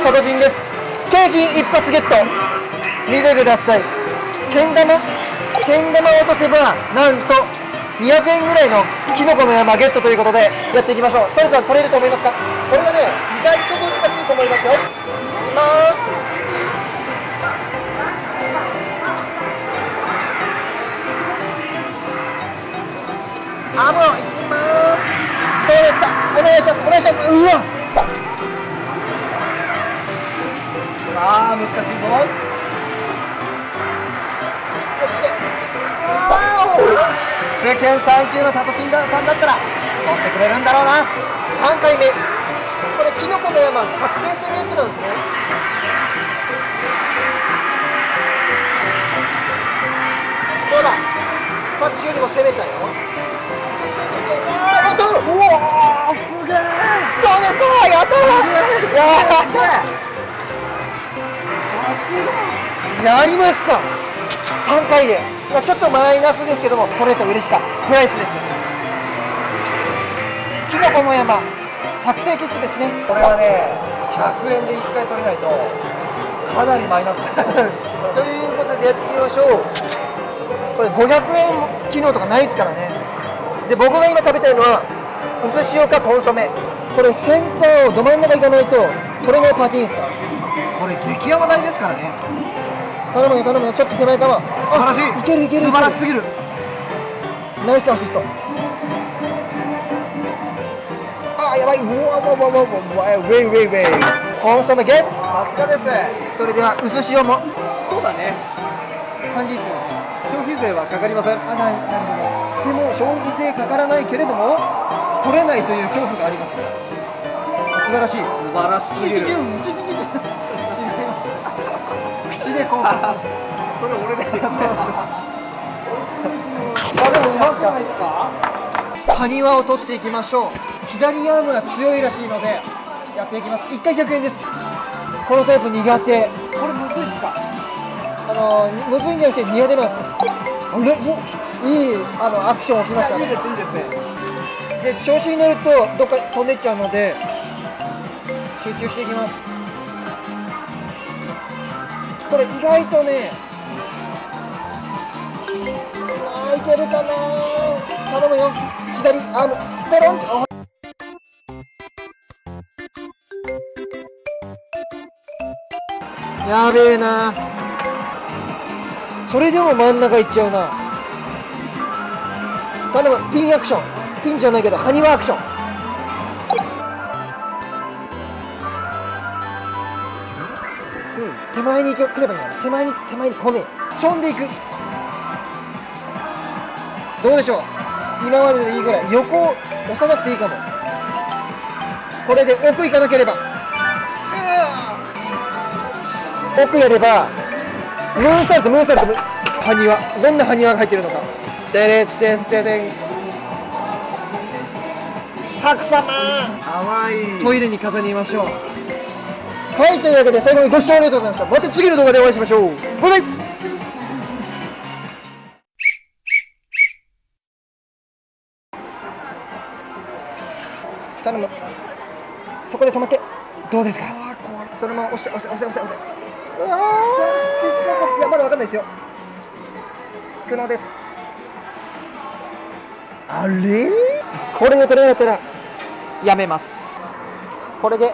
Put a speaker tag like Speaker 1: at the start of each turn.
Speaker 1: 佐渡人です。景品一発ゲット。見てください。けん玉？けん玉を落とせばなんと200円ぐらいのキノコの山ゲットということでやっていきましょう。サルさん取れると思いますか？これはね意外と難しいと思いますよ。いきます。あもういきます。どうですか？お願いします。お願いします。うわ！難しいぞよしいけ福建3級の里チンさんだったら取ってくれるんだろうな3回目これキノコの山作戦するやつなんですねどうださっきよりも攻めたよやったうわすげえどうですかやったやったさすがやりました。3回で。ちょっとマイナスですけども取れた嬉しさ。プライスレスです。キノコの山。作成キットですね。これはね100円で1回取れないとかなりマイナスです。ということでやってみましょう。これ500円機能とかないですからね。で僕が今食べたいのは薄塩かコンソメ。これセンターをど真ん中行かないと取れないパーティーですから。これ激ヤバ大ですからね頼むよ頼むよ。ちょっと手前かも。
Speaker 2: 素晴らしい。
Speaker 1: いけるいける
Speaker 2: 素晴らしすぎる。
Speaker 1: ナイスアシスト。あやばい。うわわわわわわウェイウェイウェイコンソメゲッツ。
Speaker 2: さすがです。
Speaker 1: それでは薄塩も。
Speaker 2: そうだね。
Speaker 1: 感じですよね。
Speaker 2: 消費税はかかりません。
Speaker 1: あななるほどでも消費税かからないけれども取れないという恐怖がありますね。素晴らしい。
Speaker 2: 素晴らしすぎる。
Speaker 1: 違い
Speaker 2: それ俺でやります
Speaker 1: あでもうまくない
Speaker 2: ですか。
Speaker 1: 埴輪を取っていきましょう。左アームが強いらしいのでやっていきます。1回100円です。このタイプ苦手。
Speaker 2: これむずいっすか。
Speaker 1: あのむずいんじゃなくて苦手なんですよあれ？おいいあのアクション起きましたね。
Speaker 2: いいですいいですね。
Speaker 1: で調子に乗るとどっか飛んでっちゃうので集中していきますこれ意外とねあーいけるかな頼むよ。左アーム。ペロン。あやべえなそれでも真ん中行っちゃうな。頼む。ピンアクション。ピンじゃないけど埴輪アクション。手前に行け来ればいいんだ手前に手前に来ねえ。ちょんでいく。どうでしょう。今まででいいぐらい。横を押さなくていいかも。これで奥行かなければ。奥やればムーンサルトムーンサルト。ム埴輪どんな埴輪が入ってるのか。でれつてんててん。白様。
Speaker 2: かわいい。
Speaker 1: トイレに飾りましょうはいというわけで最後にご視聴ありがとうございました。また次の動画でお会いしましょう。バイバイ。頼む。そこで止まって。どうですか？そのまま押して押せ押せ押せ押せうわーいやまだわかんないですよ。苦悩です。あれ？これで取れなかったらやめます。これで